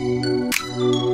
Música